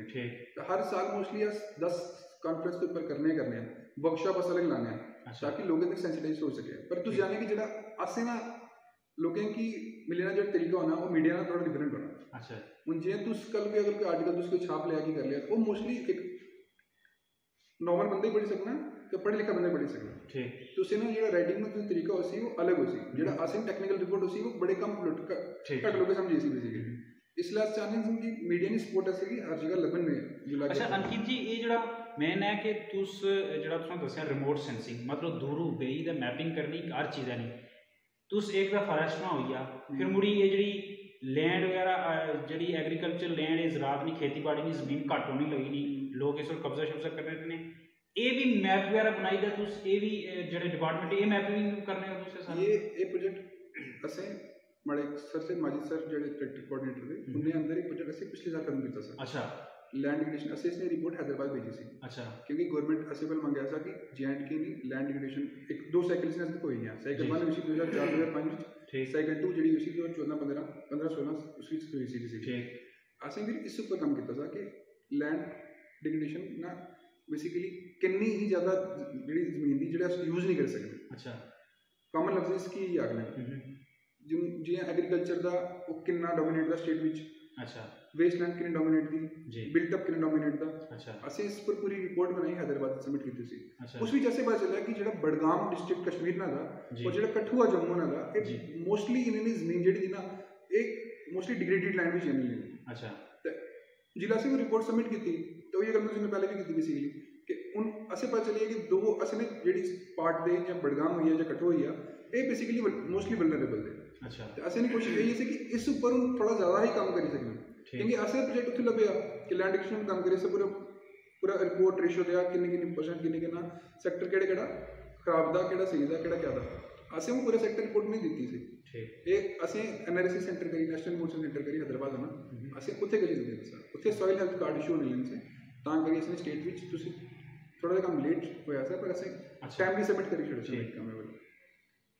ठीक। तो हर साल मोस्टली दस कॉन्फ्रेंस के ऊपर करने करने हैं वर्कशॉप अस अलग लाने हैं अच्छा। ताकि लोगों तक सेंसिटाइज हो सके। पर तुम जाने कि जेह्ड़ा असें ना लोकें की मिलने जेह्ड़ा तरीका होना वो मीडिया ना थोड़ा डिफरेंट होना। अच्छा। हूँ जियाँ तुस कल भी अगर कोई आर्टिकल तुस कोई छाप लिया कि कर लिया वो मोस्टली एक नॉर्मल बंदा ही पढ़ी सकना ते पढ़े लिखा बंदा पढ़ी सकना ठीक तुसें ना जेह्ड़ा राइटिंग दा तरीका होसी वो अलग होसी जेह्ड़ा असें टेक्निकल रिपोर्ट होसी वो बड़े कम ठीक घट लोग समझी सी बेसिकली इसलिए अस चाहने हैं कि मीडिया नी सपोर्ट असें कि हर जगह लब्भन जुला अच्छा अंकित जी ਇਹ ਜਿਹੜਾ ਮੇਨ ਹੈ ਕਿ ਤੁਸ ਜਿਹੜਾ ਤੁਸੀਂ ਦੱਸਿਆ ਰਿਮੋਟ ਸੈਂਸਿੰਗ ਮਤਲਬ ਦੂਰੋਂ ਬਈ ਦਾ ਮੈਪਿੰਗ ਕਰਨੀ ਹਰ ਚੀਜ਼ ਨਹੀਂ ਤੁਸ ਇੱਕ ਦਾ ਫਾਰੈਸਟ ਨਾ ਹੋਈਆ ਫਿਰ ਮੁੜੀ ਇਹ ਜਿਹੜੀ ਲੈਂਡ ਵਗੈਰਾ ਜਿਹੜੀ ਐਗਰੀਕਲਚਰ ਲੈਂਡ ਇਹ ਜ਼ਰਾਤ ਨਹੀਂ ਖੇਤੀਬਾੜੀ ਨਹੀਂ ਜ਼ਮੀਨ ਘੱਟ ਹੋਣੀ ਲੱਗੀ ਨਹੀਂ ਲੋਕ ਇਸ ਨੂੰ ਕਬਜ਼ਾ ਸ਼ਬਜ਼ਾ ਕਰ ਰਹੇ ਨੇ ਇਹ ਵੀ ਮੈਪ ਵਗੈਰਾ ਬਣਾਈ ਦਾ ਤੁਸ ਇਹ ਵੀ ਜਿਹੜੇ ਡਿਪਾਰਟਮੈਂਟ ਇਹ ਮੈਪਿੰਗ ਕਰਨੇ ਹੋ ਤੁਸੀਂ ਸਾਰੇ ਇਹ ਇਹ ਪ੍ਰੋਜੈਕਟ ਅਸੀਂ माड़े सर से माजिद सर जो ट्रैक्टर कोऑर्डिनेटर थे उन्हें अंदर ही प्रोजेक्ट ऐसे पिछले साल खत्म किया सर अच्छा लैंड डिग्रेडेशन ਅਸੀਂ ਇਸਨੇ ਰਿਪੋਰਟ ਹੈਦਰਾਬਾਦ ਭੇਜੀ ਸੀ ਅੱਛਾ ਕਿਉਂਕਿ ਗਵਰਨਮੈਂਟ ਅਸੀਂ ਬਲ ਮੰਗਿਆ ਸੀ ਕਿ ਜੀਐਂਡਕੇ ਦੀ ਲੈਂਡ ਡਿਗਰੇਡੇਸ਼ਨ ਇੱਕ ਦੋ ਸਾਈਕਲ ਇਸ ਨਾਲ ਹੋਈ ਹੈ ਸਾਈਕਲ 1 ਹੋਈ ਸੀ 2004 2005 ਵਿੱਚ ਠੀਕ ਸਾਈਕਲ 2 ਜਿਹੜੀ ਹੋਈ ਸੀ 2014 15 15 16 ਉਸ ਵਿੱਚ ਹੋਈ ਸੀ ਸੀ ਠੀਕ ਅਸੀਂ ਫਿਰ ਇਸ ਉੱਪਰ ਕੰਮ ਕੀਤਾ ਸੀ ਕਿ ਲੈਂਡ ਡਿਗਰੇਡੇਸ਼ਨ ਨਾ ਬੇਸਿਕਲੀ ਕਿੰਨੀ ਹੀ ਜ਼ਿਆਦਾ ਜਿਹੜੀ ਜ਼ਮੀਨ ਦੀ ਜਿਹੜਾ ਯੂਜ਼ ਨਹੀਂ ਕਰ ਸਕਦੇ ਅੱਛਾ ਕਾਮਨ ਲਫ਼ਜ਼ ਇਸ ਕੀ ਆ ਗਏ ਜਿਵੇਂ ਐਗਰੀਕਲਚਰ ਦਾ ਉਹ ਕਿੰਨਾ ਡੋਮੀਨੇਟ ਦਾ ਸਟੇਟ ਵਿੱਚ ਅੱਛਾ ਵੇਸਟਲੈਂਡ ਕਿੰਨੇ ਡੋਮੀਨੇਟ ਦੀ ਜੀ ਬਿਲਟ ਅਪ ਕਿੰਨੇ ਡੋਮੀਨੇਟ ਦਾ ਅੱਛਾ ਅਸੀਂ ਇਸ ਪਰ ਪੂਰੀ ਰਿਪੋਰਟ ਬਣਾਈ ਹੈਦਰਾਬਾਦ ਸਬਮਿਟ ਕੀਤੀ ਸੀ ਅੱਛਾ ਉਸ ਵਿੱਚ ਐਸੇ ਪਤਾ ਚੱਲਿਆ ਕਿ ਜਿਹੜਾ ਬੜਗਾਮ ਡਿਸਟ੍ਰਿਕਟ ਕਸ਼ਮੀਰ ਨਾਲ ਦਾ ਜੀ ਔਰ ਜਿਹੜਾ ਕਠੂਆ ਜੰਮੂ ਨਾਲ ਦਾ ਜੀ। ਇਹ ਮੋਸਟਲੀ ਇਹਨਾਂ ਦੀ ਜ਼ਮੀਨ ਜਿਹੜੀ ਦੀ ਨਾ ਇਹ ਮੋਸਟਲੀ ਡਿਗਰੇਡਡ ਲੈਂਡ ਵਿੱਚ ਜਾਂਦੀ ਹੈ ਅੱਛਾ ਜ਼ਿਲ੍ਹਾ ਅਸੀਂ ਉਹ ਰਿਪੋਰਟ ਸਬਮਿਟ ਕੀਤੀ तो ये कंफ्यूजन में पहले भी की बेसिकली कि हूँ असें पता चलिए कि दो असें ने जेह्ड़ी पार्ट दे जां बडगाम होई जां हुई है एह् बेसिकली मोस्टली वल्नरेबल है अच्छा। तो ते असें कोशिश यही सी कि इस उपर हम थोड़ा ज़्यादा ही कम्म करी सकना। क्योंकि असें प्रोजेक्ट उत्थे लभेआ कि लैंड एक्विजिशन काम करिए असें पूरा पूरा रिपोर्ट रेशो दिया कि परसेंट कि सैक्टर केह्ड़ा खराब दा कि सही दा कि क्या दा? असें वो पूरा सैक्टर रिपोर्ट नहीं दी सी। एह् असें एनालिसिस सेंटर करी नेशनल मोशन सेंटर करी हैदराबाद है ना? हम्म। असें उत्थे करी दित्ती सर उत्थे सॉइल हेल्थ कार्ड इशू होने लगे ਉੱਥੇ ਸੋਇਲ ਹੈਲਥ ਕਾਰਡ ਇਸ਼ੂ ਹੋਣੇ ਲੈਣ ਸੇ ਤਾਂ ਕਰੀ ਅਸੀਂ ਸਟੇਟ ਵਿੱਚ ਤੁਸੀਂ ਥੋੜਾ ਜਿਹਾ ਕੰਮ ਲੇਟ ਹੋਇਆ ਸਰ ਪਰ ਅਸੀਂ ਅੱਛਾ ਟਾਈਮਲੀ ਸਬਮਿਟ ਕਰੀ ਛੱਡੋ ਠੀਕ। ਸਰ ਕੰਮ ਹੈ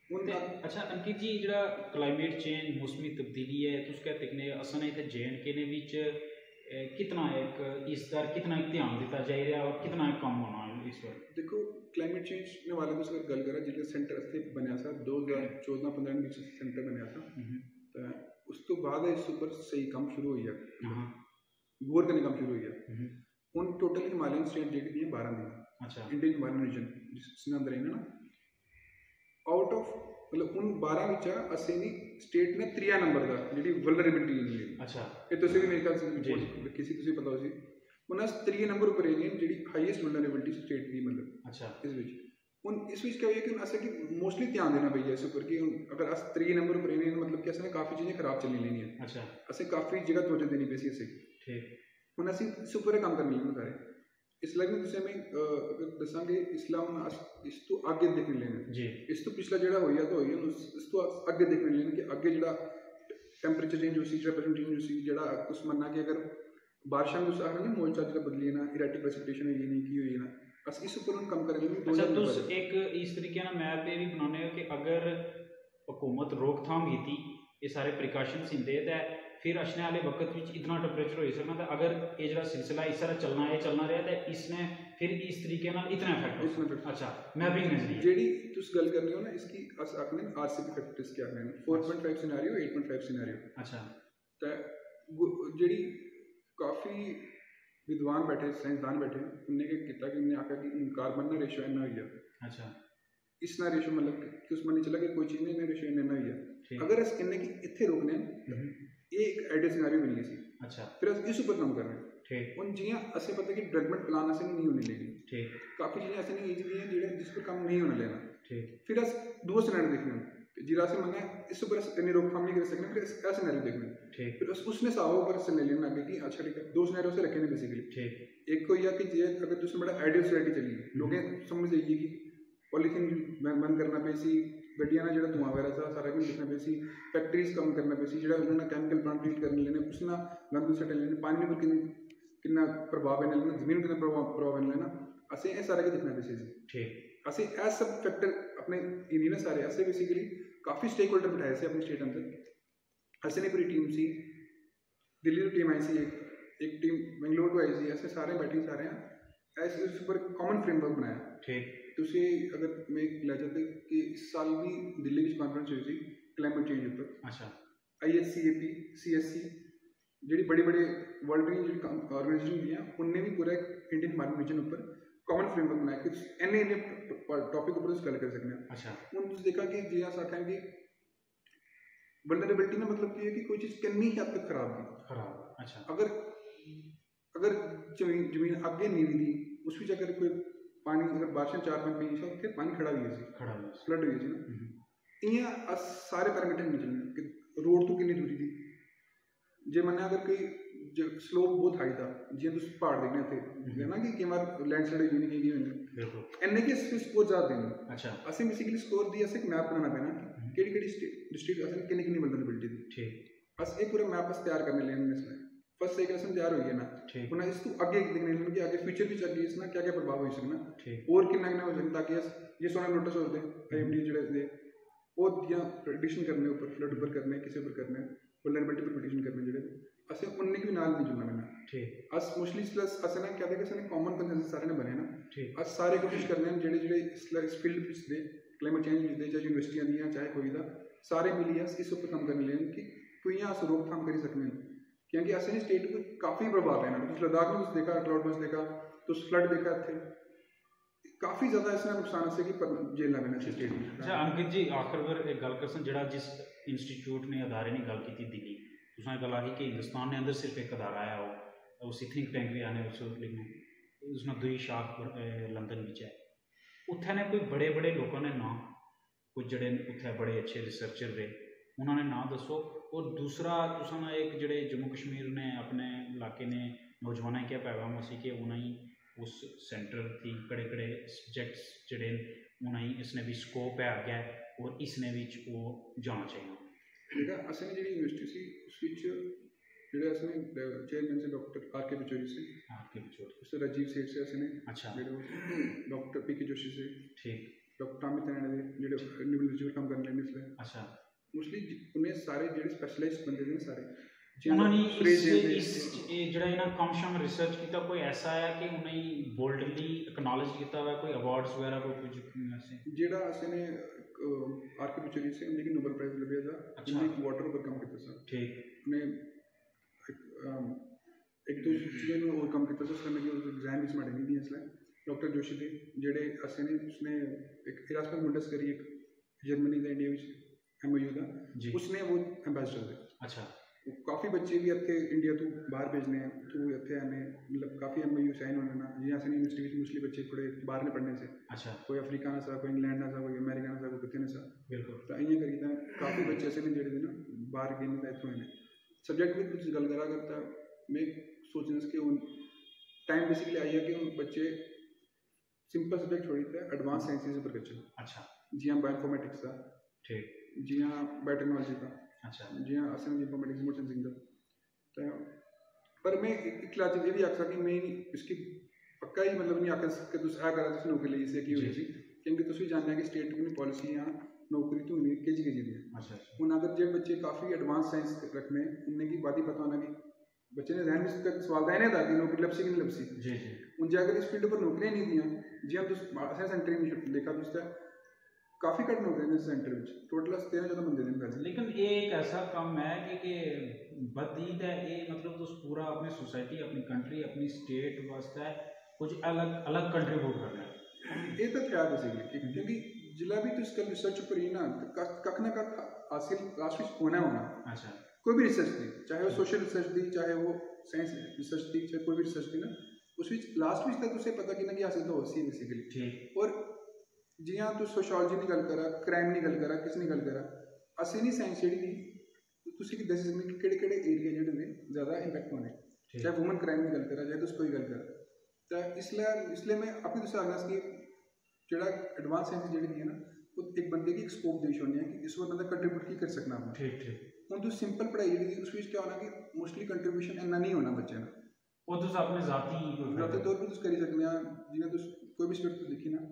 ਹੁਣ ਤੇ ਅੱਛਾ ਅੰਕਿਤ ਜੀ ਜਿਹੜਾ ਕਲਾਈਮੇਟ ਚੇਂਜ ਮੌਸਮੀ ਤਬਦੀਲੀ ਹੈ ਤੁਸੀਂ कहते कि असन इतने जे एंड के ने विच अ, कितना एक इस पर कितना एक ध्यान दिता जा रहा और कितना एक कम होना है इस पर ਦੇਖੋ ਕਲਾਈਮੇਟ ਚੇਂਜ ਨੇ ਵਾਲੇ ਤੋਂ ਅਗਰ ਗੱਲ ਕਰਾਂ ਜਿਹੜੇ ਸੈਂਟਰ ਇੱਥੇ ਬਣਿਆ ਸੀ 2014 15 ਵਿੱਚ ਸੈਂਟਰ ਬਣਿਆ ਸੀ ਤਾਂ ਉਸ ਤੋਂ ਬਾਅਦ ਇਸ ਉੱਪਰ ਸਹੀ ਕੰਮ ਸ਼ੁਰੂ ਹੋਈ ਹੈ हाँ ਗੌਰ ਕਰਨੇ ਕੰਮ ਸ਼ੁਰੂ ਹੋਈ ਹੈ उन टोटल हिमालयन स्टेट जेह्ड़ी दियाँ बारह दियाँ अच्छा। इंडियन हिमालयन रीजन जिसने अंदर है ना आउट ऑफ़ मतलब उन बारां बिच्चा असेंगी स्टेट ने त्रिया नंबर का जी वलरेबिलिटी है अच्छा। ये तो बी मेरे ख्याल से मतलब किसी तुसें पता होसी हून अस त्रिये नंबर पर आई जी हाईएस्ट वलरेबिलिटी स्टेट की मतलब। अच्छा। इस बीच। हून इस बीच क्या होई कि असें मोस्टली ध्यान देना पेई इस उप्पर कि अगर अस त्रिये नंबर पर आई मतलब कि असें काफ़ी चीज़ें खराब चली लेनी है। अच्छा। असें काफ़ी जगह तवज्जो देनी पैसी असें। ठीक। उनासी सुपुरे काम करणे खरे इस्लामी विषय में दसांगे इस्लाम इस तो आगे देखने लेने जी। इस तो पिछला जेड़ा होया तो होया इस तो आगे देखने लेने कि आगे जेड़ा टेंपरेचर चेंज होसी जेड़ा प्रेशर चेंज होसी जेड़ा उस मन्ना कि अगर बारिशां उस आखने मोल चार्ज का बदली ना इरेटिक प्रेसिपिटेशन हुई नहीं की हुई ना। बस इस ऊपर हम कम करेंगे अच्छा, एक इस तरीके ना मैप पे भी बनाने कि अगर हुकूमत रोकथाम की ये सारे प्रिकॉशंस हिंदे ते फिर अच्छे आए वक्त इतना टम्परेचर हो सकता अगर ये जरा सिलसिला इस तरह चलना है चलना रहा तो इसने फिर इस तरीके ना इतना इफ़ेक्ट अच्छा मैं भी नहीं। गल कर रहे हो ना इसकी अस आपने आरसीपी फैक्टर्स क्या कहने 4.5 सिनेरियो 8.5 सिनेरियो अच्छा। तो जेडी काफ़ी विद्वान बैठे साइंसदान बैठे उन्हें के किता कि उनने आकर कि कार्बन ना रेशियो इतना हो अच्छा। इस ना रेशियो मतलब कि उसमें नहीं चला कि कोई चीज़ नहीं ना रेशियो हो अगर अस कहने कि इथे रोकने एक एडिट सिनेरियो बनी सी अच्छा। फिर अस इस ऊपर काम कर रहे हैं। ठीक। उन जियाँ असें पता कि डेवलपमेंट प्लान असें नहीं होने लेनी ठीक। काफ़ी चीज़ें ऐसे नहीं जियाँ जेड़े जिस पर काम नहीं होने लेना ठीक। फिर अस दो सिनेरियो देखने तो जिला से मने इस ऊपर इतनी रोकथाम नहीं कर सकते फिर ऐसा सिनेरियो देखने ठीक। फिर उस उसने साहब ऊपर से ले लेना कि अच्छा ठीक है दो सिनेरियो से रखे ने बेसिकली ठीक। एक तो हम्म। को या कि जे अगर तुम बड़ा आइडियल सोसाइटी चली लोग समझ जाइए कि ਪੋਲੀਥੀਨ ਬੰਦ ਕਰਨਾ ਪਈ ਸੀ ਗੱਡੀਆਂ ਨਾਲ ਜਿਹੜਾ ਧੂਆਂ ਵਗੈਰਾ ਸੀ ਸਾਰਾ ਕੁਝ ਦੇਖਣਾ ਪਈ ਸੀ ਫੈਕਟਰੀਜ਼ ਕੰਮ ਕਰਨਾ ਪਈ ਸੀ ਜਿਹੜਾ ਉਹਨਾਂ ਨਾਲ ਕੈਮੀਕਲ ਪਲਾਂਟ ਟ੍ਰੀਟ ਕਰਨ ਲੈਣੇ ਉਸ ਨਾਲ ਗੰਦ ਸੱਟ ਲੈਣੇ ਪਾਣੀ ਨੂੰ ਕਿੰਨਾ ਕਿੰਨਾ ਪ੍ਰਭਾਵ ਇਹਨਾਂ ਲੈਣਾ ਜ਼ਮੀਨ ਨੂੰ ਕਿੰਨਾ ਪ੍ਰਭਾਵ ਪ੍ਰਭਾਵ ਇਹਨਾਂ ਲੈਣਾ ਅਸੀਂ ਇਹ ਸਾਰਾ ਕੁਝ ਦੇਖਣਾ ਪਈ ਸੀ ठीक ਅਸੀਂ ਇਹ ਸਭ ਫੈਕਟਰ ਆਪਣੇ ਇਹਨੇ ਨਾ ਸਾਰੇ ਅਸੀਂ ਬੇਸਿਕਲੀ ਕਾਫੀ ਸਟੇਕ ਹੋਲਡਰ ਬਿਠਾਏ ਸੀ ਆਪਣੀ ਸਟੇਟ ਅੰਦਰ ਅਸੀਂ ਨੇ ਪੂਰੀ ਟੀਮ ਸੀ ਦਿੱਲੀ ਤੋਂ ਟੀਮ ਆਈ ਸੀ ਇੱਕ ਇੱਕ ਟੀਮ ਬੰਗਲੌਰ ਤੋਂ ਆਈ ਸੀ ਅਸੀਂ ਸਾਰੇ ਬੈਠੇ ਸਾਰੇ ਆ ਇਸ ਇਸ ਉੱਪਰ ਕਾਮਨ ਫਰੇਮਵਰਕ ਬਣਾਇਆ ठीक ਤੁਸੀਂ ਅਗਰ ਮੈਂ ਲੈ ਜਾਂਦੇ ਕਿ ਇਸ ਸਾਲ ਵੀ ਦਿੱਲੀ ਵਿੱਚ ਕਾਨਫਰੰਸ ਹੋਈ ਸੀ ਕਲਾਈਮੇਟ ਚੇਂਜ ਉੱਪਰ अच्छा ਆਈਐਸਸੀਏਪੀ ਸੀਐਸਸੀ ਜਿਹੜੀ ਬੜੀ ਬੜੇ ਵਰਲਡ ਦੀ ਜਿਹੜੀ ਆਰਗੇਨਾਈਜੇਸ਼ਨ ਹੁੰਦੀਆਂ ਉਹਨੇ ਵੀ ਪੂਰਾ ਇੰਡੀਅਨ ਮਾਰਕੀਟ ਵਿਜ਼ਨ ਉੱਪਰ ਕਾਮਨ ਫਰੇਮਵਰਕ ਬਣਾਇਆ ਕਿ ਐਨੇ ਐਨੇ ਟੌਪਿਕ ਉੱਪਰ ਤੁਸੀਂ ਗੱਲ ਕਰ ਸਕਦੇ ਹੋ अच्छा ਹੁਣ ਤੁਸੀਂ ਦੇਖਾਂ ਕਿ ਜੇ ਆ ਸਾਖਾਂਗੇ ਵਲਨਰੇਬਿਲਟੀ ਦਾ ਮਤਲਬ ਕੀ ਹੈ ਕਿ ਕੋਈ ਚੀਜ਼ ਕਿੰਨੀ ਹੱਦ ਤੱਕ ਖਰਾਬ ਹੈ खराब अच्छा ਅਗਰ ਅਗਰ ਜ਼ਮੀਨ ਜ਼ਮੀਨ ਅੱਗੇ ਨੀਵੀਂ ਦੀ ਉਸ ਵਿੱਚ ਅਗਰ ਕੋਈ पानी मतलब अगर बारिश में चार पाँच महीने से फिर पानी खड़ा भी है खड़ा हुई फ्लड हुई है ना यहाँ सारे पैरामीटर नहीं चलने कि रोड तो कितनी दूरी थी। जे मैंने अगर कोई स्लोप बहुत हाई था जे तुम पहाड़ देखने थे ना कि कई बार लैंडस्लाइड हुई नहीं हुई एनए के स्कोर ज़्यादा देने अच्छा। असं बेसिकली स्कोर दी असं एक मैप बनाना पैना केड़ी केड़ी डिस्ट्रिक्ट असं किन्नी किन्नी वल्नरेबिलिटी थी ठीक। बस एक पूरा मैप बस तैयार करने लेने में इसमें फ़र्स्ट से लेसन तैयार होगी ना। वरना इसको आगे देखने लगे कि आगे फ्यूचर भी चल इसना क्या क्या प्रभाव हो सकना और कितना कितना हो सकता कि ये सोने नोटिस होते हैं एमडी जड़े दे वो दिया प्रेडिक्शन करने ऊपर फ्लड ऊपर करने किसी ऊपर करने वल्नरेबिलिटी पर प्रेडिक्शन करने जेह्ड़े असे उनने बी नाल नहीं जुड़ना मैंने ठीक। अस मोस्टली प्लस असे ना क्या देखे असें कॉमन कंसेंसस सारे ने बने ना। ठीक। अस सारे कोशिश करने हैं जेह्ड़े जेह्ड़े इस इस फ़ील्ड बिच दे क्लाइमेट चेंज बिच दे चाहे यूनिवर्सिटियाँ दियाँ चाहे कोई दा सारे मिलियै इस ऊपर काम करने लेन कि कि'यां अस रोकथाम कर सकने हैं। क्योंकि असली स्टेट को काफ़ी प्रभाव है। ना तो लद्दाख में देखा क्लाउड बस देखा तो फ्लड देखा थे। काफ़ी ज़्यादा इसने नुकसान से कि झेलना पैना स्टेट में अच्छा अंकित जी, आखिर पर एक गल कर जेड़ा जिस इंस्टीट्यूट ने अदारे ने गल की दिल्ली, तुसें गल आखी कि हिंदुस्तान ने अंदर सिर्फ़ एक अदारा है वो उसी थिंक टैंक भी आने उस लिखने उसमें दुई शाख लंदन है उत्थे ने कोई बड़े बड़े लोगों ने ना कुछ जड़े उत्थे बड़े अच्छे रिसर्चर रहे उन्होंने ना दसो और दूसरा तुसा एक जड़े जम्मू कश्मीर ने अपने इलाके ने नौजवान क्या पैगाम उसी के उन्हें उस सेंटर की कड़े कड़े सब्जैक्ट्स जड़े उन्हें इसने भी स्कोप है आगे और इसने भी वो जाना चाहिए ਜਿਹੜਾ ਅਸੀਂ ਜਿਹੜੀ ਯੂਨੀਵਰਸਿਟੀ ਸੀ ਉਸ ਵਿੱਚ ਜਿਹੜੇ ਅਸੀਂ ਚੇਅਰਮੈਨ ਸੀ doctor R K ਬਿਚੋਰੀ C R K ਬਿਚੋਰੀ ਉਸ ਰਾਜੀਵ ਸੇਠ ਸੀ ਅਸੀਂ ਅੱਛਾ ਜਿਹੜੇ ਡਾਕਟਰ ਪੀ ਕੇ ਜੋਸ਼ੀ ਸੀ ਠੀਕ ਡਾਕਟਰ ਅਮਿਤ ਨੇ ਜਿਹੜੇ ਨਿਊਰੋਲੋਜੀ ਕੰਮ ਕਰਨ ਲੈਣੇ ਸੀ ਅੱਛਾ ਮੋਸਟਲੀ ਉਹਨੇ ਸਾਰੇ ਜਿਹੜੇ ਸਪੈਸ਼ਲਾਈਜ਼ਡ ਬੰਦੇ ਨੇ ਸਾਰੇ। ਉਹਨਾਂ ਨੇ ਇਸ ਇਸ ਜਿਹੜਾ ਇਹਨਾਂ ਕਮਸ਼ਮ ਰਿਸਰਚ ਕੀਤਾ ਕੋਈ ਐਸਾ ਹੈ ਕਿ ਉਹਨਾਂ ਨੇ ਬੋਲਡਲੀ ਐਕਨੋਲਜ ਕੀਤਾ ਹੋਇਆ ਕੋਈ ਅਵਾਰਡਸ ਵਗੈਰਾ ਕੋਈ ਕੁਝ ਐਸੇ? ਜਿਹੜਾ ਅਸੀਂ ਨੇ ਆਰਕੀਟੈਕਚਰ ਸੇ ਉਹਨੇ ਕਿ ਨੋਬਲ ਪ੍ਰਾਈਜ਼ ਲੱਭਿਆ ਦਾ ਜਿਹਨੇ ਇੱਕ ਵਾਟਰ ਉੱਪਰ ਕੰਮ ਕੀਤਾ ਸੀ ਠੀਕ। ਨੇ ਇੱਕ ਦੋ ਚੀਜ਼ਾਂ ਨੂੰ ਓਵਰਕਮ ਕੀਤਾ ਸੀ ਉਸ ਨੇ ਕਿ ਉਹ ਐਗਜ਼ਾਮ ਵਿੱਚ ਮਾੜੇ ਨਹੀਂ ਦੀ ਇਸ ਲਈ ਡਾਕਟਰ ਜੋਸ਼ੀ ਦੇ ਜਿਹੜੇ ਅਸੀਂ ਨੇ ਉਸਨੇ ਇੱਕ ਇਰਾਸਮਸ ਮੁੰਡਸ ਕਰੀ ਇੱਕ ਜਰਮਨੀ ਦਾ ਇੰਡੀਆ ਵਿੱਚ। एमओयू का। उसने वो एम्बेसडर थे। अच्छा। काफ़ी बच्चे भी इतने इंडिया तो बाहर भेजने हैं तो इतने आने मतलब काफ़ी एम यू साइन होने ना जियाँ से यूनिवर्सिटी में मोस्टली बच्चे थोड़े बाहर ने पढ़ने से। अच्छा। कोई अफ्रीका ना सा कोई इंग्लैंड ना सा कोई अमेरिका ना सा कोई कितने सा। बिल्कुल। तो इं करी काफ़ी बच्चे ऐसे ने जेह्ड़े ना बाहर गेने का इत्थों ने सब्जेक्ट भी कुछ गल करा करता मैं सोचना कि हूँ टाइम बेसिकली आई है कि हूँ बच्चे सिंपल सब्जेक्ट छोड़ी थे एडवांस साइंसिस पर कच्चे अच्छा। जियाँ बायोइनफॉर्मेटिक्स का ठीक। जियाँ बायोटेक्नोलॉजी का अच्छा। जियाँ असें इंफॉर्मेटिक्स रिमोट सेंसिंग का तो पर मैं एक क्लास ये भी आखा कि मैं इसकी पक्का ही मतलब नहीं आख कि तुस ऐ करा तुस नौकरी से की होई सी क्योंकि तुस भी जानते कि स्टेट की पॉलिसी या नौकरी तो नहीं केजी केजी दी अच्छा हूँ अगर जो बच्चे काफ़ी एडवांस साइंस रखने उन्हें की बात ही पता होना कि बच्चे ने जहन में सवाल तो इन्हें था कि नौकरी लपसी कि नहीं लपसी। जी जी। हूँ जो अगर इस फ़ील्ड पर नौकरियाँ नहीं दियाँ जियाँ तुस असें सेंटर देखा तुस ਕਾਫੀ ਘੱਟ ਨੌਕਰੀਆਂ ਨੇ ਸੈਂਟਰ ਵਿੱਚ ਟੋਟਲ 13 ਜਦੋਂ ਬੰਦੇ ਨੇ ਵੈਸੇ लेकिन ये एक ऐसा काम है कि कि बदीद है ये मतलब तुस पूरा अपनी सोसाइटी अपनी कंट्री अपनी स्टेट वास्ते कुछ अलग अलग कंट्रीब्यूट करना है ਇਹ ਤਾਂ ਖਿਆਲ ਬੇਸਿਕਲੀ ਕਿਉਂਕਿ ਜਿਲਾ ਵੀ ਤੁਸੀਂ ਕੱਲ ਰਿਸਰਚ ਉੱਪਰ ਹੀ ਨਾ ਕੱਖ ਨਾ ਕੱਖ ਹਾਸਿਲ ਲਾਸਟ ਵਿੱਚ ਹੋਣਾ ਹੋਣਾ अच्छा कोई भी रिसर्च दी चाहे वो सोशल रिसर्च दी चाहे वो साइंस रिसर्च दी चाहे कोई भी रिसर्च दी ना उस लास्ट ਵਿੱਚ तक तुसें पता कि ना कि हासिल तो हो सी बेसिकली ठीक और जियाँ तुस सोशोलॉजी की गल करा क्राइम की गल करा किस की गल करा असें नहीं साइंस जी दी तुम दसी सकने कि केड़े केड़े एरिया जेह्ड़े ने ज़्यादा इंपैक्ट होने। चाहे वूमन क्राइम की गल करा चाहे तुस कोई गल करा। तो इसलिए इसलिए मैं अपनी तुसें आखना कि जेह्ड़ा एडवांस साइंस जेह्ड़ी है ना वो एक बंदे की स्कोप देई छोड़नी है कि इस पर बंदा कंट्रीब्यूट की कर सकना ठीक ठीक। हूँ तुस सिंपल पढ़ाई जेह्ड़ी उस क्या होना कि मोस्टली कंट्रीब्यूशन इन्ना नहीं होना बच्चे ना वो तुस अपने जाती जाती तौर पर तुस करी सकने जियाँ तुस कोई भी स्टेट दिक्खी ना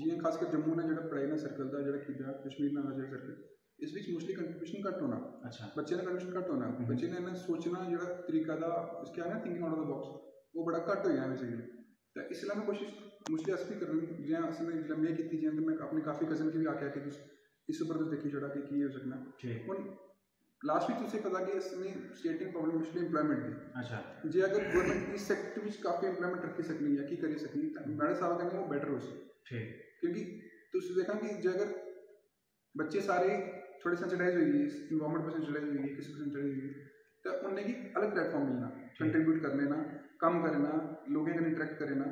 जियाँ खासकर जम्मू ने जो पढ़ाई ना सर्कल का जो किया कश्मीर नाम का सर्कल इस बीच मोस्टली कंट्रीब्यूशन घट होना। अच्छा। बच्चे का कंट्रीब्यूशन घट होना। बच्चे ने इन्ना सोचना जो तरीका का क्या है thinking out of the box वो बड़ा घट हो गया बेसिकली तो इसलिए मैं कोशिश मोस्टली अस भी करनी जियाँ असने जिसलै में कीती जियाँ मैं अपने काफ़ी कज़न गी भी आखेआ कि तुस इस उप्पर तुस दिक्खी छड़ा कि की हो सकना। हून लास्ट वीक तुसें पता कि असने स्टेटिंग प्रॉब्लम मोस्टली एम्प्लॉयमेंट दी। अच्छा। जे अगर गवर्नमेंट इस सेक्टर में काफ़ी एम्प्लॉयमेंट रखी सकनी है की करी सकनी मेरे स्हाब कन्नै वो बेटर हो सकदी। ठीक। क्योंकि तुम देखा कि जो अगर बच्चे सारे थोड़े सेंसिटाइज हो गए इन्वायरमेंट पर सेंसिटाइज हो गए किसी को सेंसिटाइज हो गए तो उन्हें की अलग प्लेटफॉर्म मिलना कंट्रीब्यूट करने ना कम करना लोगों कन्नै इंटरेक्ट करना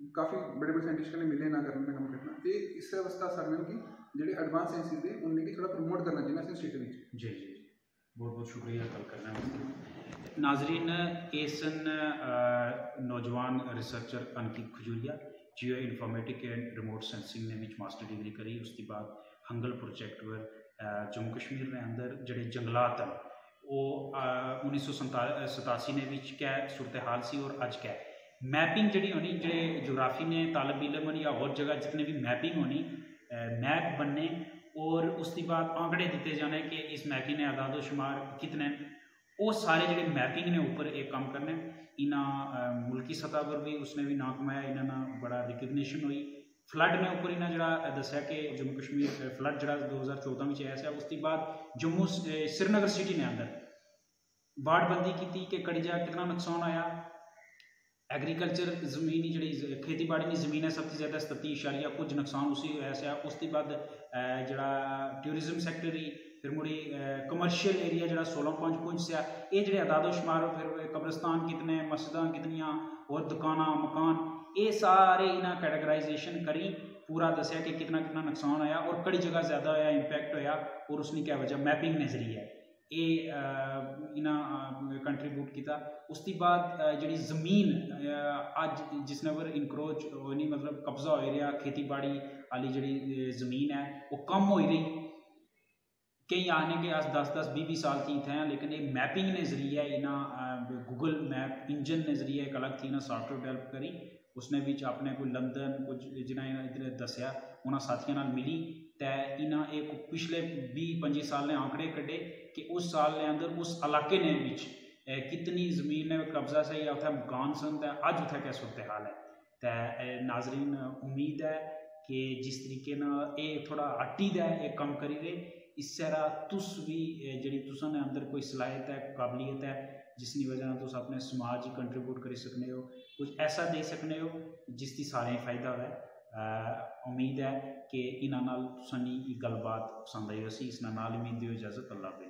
काफ़ी बड़े बड़े साइंटिस्ट कन्नै मिले ना करना कम करना ये इस वास्ते सारे कि जेह्ड़े एडवांस साइंसिस दे उन्हें की थोड़ा प्रमोट करना चाहिए असें स्टेट बिच जी जी। बहुत बहुत शुक्रिया गल करना नाजरीन ये सन नौजवान researcher Ankit Khajuria geo informatics and remote sensing ने मास्टर डिग्री करी उसके बाद हंगल प्रोजेक्ट पर जम्मू कश्मीर ने अंदर जड़े जंगलात हैं ਉਹ 1987 ਨੇ ਵਿੱਚ ਕਿਆ ਸੂਰਤ ਹਾਲ ਸੀ ਔਰ ਅੱਜ ਕਿਆ मैपिंग जी होनी जो जोग्राफी ने तालब इलम या और जगह जितने भी मैपिंग होनी मैप बनने और उसके बाद आंकड़े दिते जाने कि इस मैपिंग ने आदाद शुमार कितने वो सारे जो मैपिंग ने ऊपर एक काम करने इन्हें मुल्की सतह पर भी उसने भी ना कमाया इन्होंने बड़ा रिकगनेशन हुई। फ्लड ने उपर इन्हें जरा दसिया कि जम्मू कश्मीर फ्लड जरा दो हज़ार चौदह में आया उसके बाद जम्मू श्रीनगर सिटी ने अंदर वार्डबंदी की कि कड़ी जगह कितना नुकसान आया। एग्रीकल्चर ज़मीन जी खेतीबाड़ी की ज़मीन है सबसे ज़्यादा, सती इशारिया कुछ नुकसान उसी ऐसा उसके बाद जरा टूरिज़्म सैक्टर ही फिर मुड़ी कमर्शियल एरिया जो सोलह पंच पुंछ एह् जेह्ड़े जो शुमार फिर कब्रस्तान कितने, मस्जिद कितनिया, और दुकाना, मकान, ये सारे इन्हें कैटेगराइजेशन करी, पूरा दस्सेआ कि कितना कितना नुकसान होया, और कड़ी जगह ज़्यादा होया इम्पैक्ट होया, और उसने क्या वजह? मैपिंग नजरी ज़रिए ये इन्हें कंट्रीब्यूट किया उसके बाद जी ज़मीन अज जिस पर इनक्रोच नहीं मतलब कब्जा हो रहा खेती बाड़ी आह्ली ज़मीन है ओह् कम हो रही। कई आने के आज दस दस बीस बीस साल की थे लेकिन ये मैपिंग ने ज़रिए इन्हें गूगल मैप इंजन ने ज़रिए एक अलग थी ना सॉफ्टवेयर डेवलप करी उसने भी अपने कोई लंदन कुछ जिन्हें इधर दसिया उन्होंने साथियों मिली तो इन्हें एक पिछले भी पंजी साल ने आंकड़े कटे कि उस साल ने अंदर उस इलाके ने बिच कितनी ज़मीन ने कब्जा से या उत्थे मकान सन तो अज उत्थे क्या सूरत हाल है तो नाजरीन उम्मीद है कि जिस तरीके ये थोड़ा हट्टी दा एक कम करी दे इस तरह तुस भी जी तुसा ने अंदर कोई सलाहियत है, काबलियत है जिसकी वजह तुम अपने समाज कंट्रीब्यूट करी सकते हो, कुछ ऐसा दे सकते हो जिसकी सारे फ़ायदा है उम्मीद है कि इन्होंने गलबात पसंद आई वसी इस नाल इजाज़त अल्लाह